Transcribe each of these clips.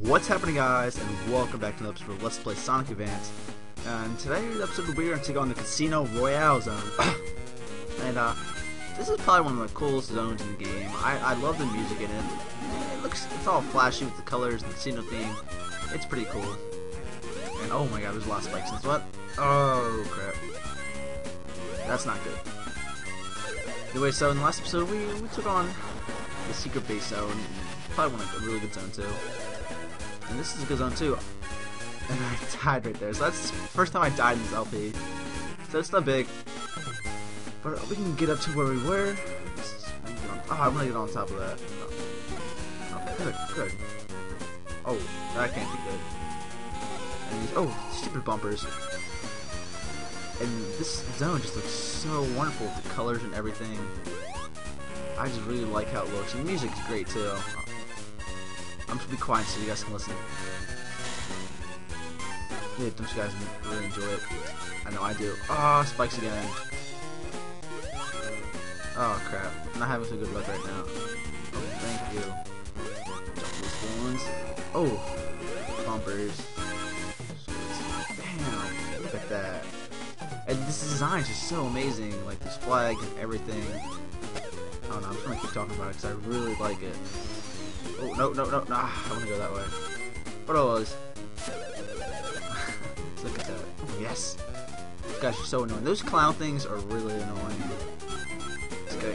What's happening guys and welcome back to another episode of Let's Play Sonic Advance. And today's episode we're going to take on the Casino Royale zone. And uh, this is probably one of the coolest zones in the game. I, I love the music in it. It looks it's all flashy with the colors and the casino theme. It's pretty cool. And oh my god there's a lot of spikes in this. What? Oh crap. That's not good. Anyway so in the last episode we, we took on the secret base zone. Probably one of a really good zone too and this is a good zone too. And I died right there. So that's the first time I died in this LP. So it's not big. But we can get up to where we were. Oh, I'm gonna get on top of that. Oh, good, good. Oh, that can't be good. And these, oh, stupid bumpers. And this zone just looks so wonderful with the colors and everything. I just really like how it looks. And the music's great too. I'm gonna be quiet so you guys can listen. Yeah, don't you guys really enjoy it? I know I do. Oh, spikes again. Oh crap. I'm not having so good luck right now. Oh, thank you. Oh, bumpers. Damn, look at that. And this design is just so amazing. Like this flag and everything. I don't know, I'm just gonna keep talking about it because I really like it. Oh, no, no, no, no. I want to go that way. What I was. Look at that. Oh, yes. These guys are so annoying. Those clown things are really annoying. Let's go.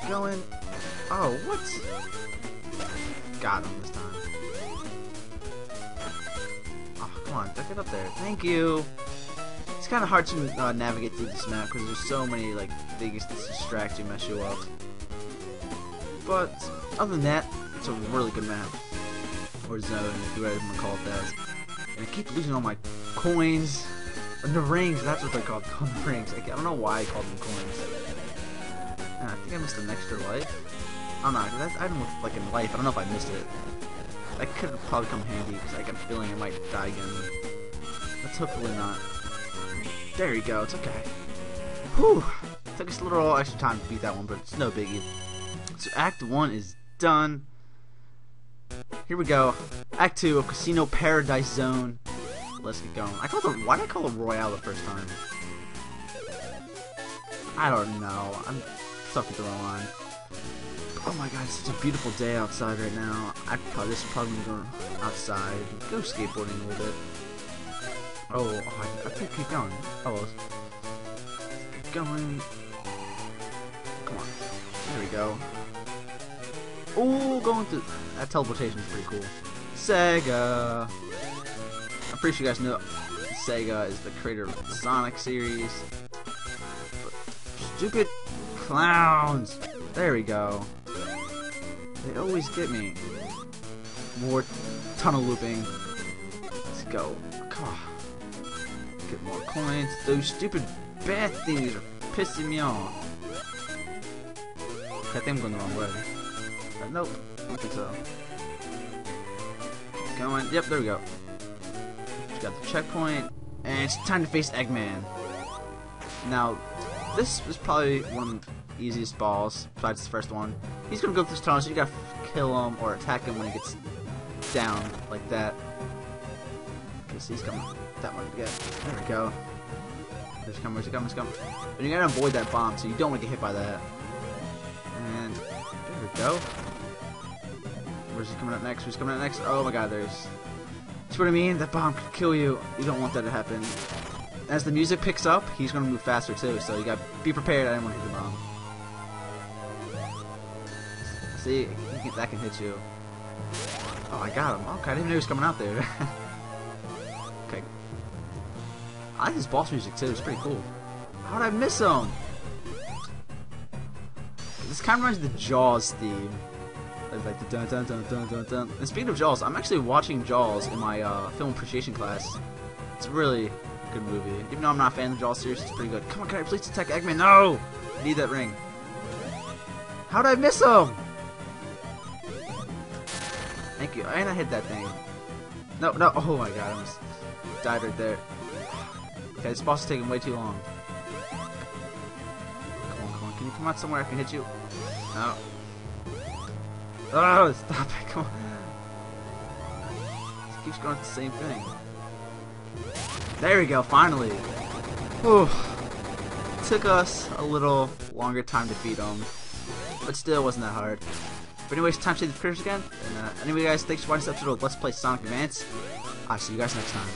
Keep going. Oh, what? Got him this time. Oh, come on. Get up there. Thank you. It's kind of hard to uh, navigate through this map because there's so many like things that distract you, mess you up. But other than that, it's a really good map. Or zone, if you want to call it that. And I keep losing all my coins. And the rings, that's what they're called, called the rings. I don't know why I called them coins. I think I missed an extra life. I don't know, item looked like in life. I don't know if I missed it. That could probably come handy, because I got a feeling I might die again. Let's hopefully not. There you go, it's okay. Whew! Took us a little extra time to beat that one, but it's no biggie. So Act 1 is done. Here we go. Act 2 of Casino Paradise Zone. Let's get going. I called it, why did I call it Royale the first time? I don't know. I'm stuck with the wrong line. Oh my god, it's such a beautiful day outside right now. I probably is probably going outside. Go skateboarding a little bit. Oh, oh I, I keep going. Oh. Keep going. Come on. There we go. Oh, going through. That teleportation is pretty cool. Sega. I'm pretty sure you guys know Sega is the creator of the Sonic series. But stupid clowns. There we go. They always get me. More tunnel looping. Let's go. Get more coins. Those stupid bad things are pissing me off. I think I'm going the wrong way. Uh, nope. I don't think so. Going. Yep, there we go. Just got the checkpoint. And it's time to face Eggman. Now, this is probably one of the easiest balls, besides the first one. He's gonna go through this tunnel, so you gotta kill him or attack him when he gets down, like that. So he's coming that one again. There we go. There's coming, where's he coming, he's coming. But you gotta avoid that bomb, so you don't want to get hit by that. And there we go. Where's he coming up next? Who's coming up next? Oh my god, there's... See what I mean? That bomb could kill you. You don't want that to happen. As the music picks up, he's going to move faster too, so you got to be prepared. I didn't want to hit the bomb. See? That can hit you. Oh, I got him. Okay, I didn't know he was coming out there. okay. I like this boss music too. It's pretty cool. How did I miss him? This kind of reminds me of the Jaws theme like the dun dun dun dun dun dun. And speaking of Jaws, I'm actually watching Jaws in my uh, film appreciation class. It's a really good movie. Even though I'm not a fan of the Jaws series, it's pretty good. Come on, can I please attack Eggman? No! I need that ring. How'd I miss him? Thank you. And I hit that thing. No, no. Oh my god, I almost died right there. Okay, this boss is taking way too long. Can you come out somewhere I can hit you? No. Oh, stop it. Come on. keeps going the same thing. There we go, finally. Whew. Took us a little longer time to beat him, but still wasn't that hard. But anyways, time to see the pictures again. And uh, anyway, guys, thanks for watching this episode of Let's Play Sonic Advance. I'll see you guys next time.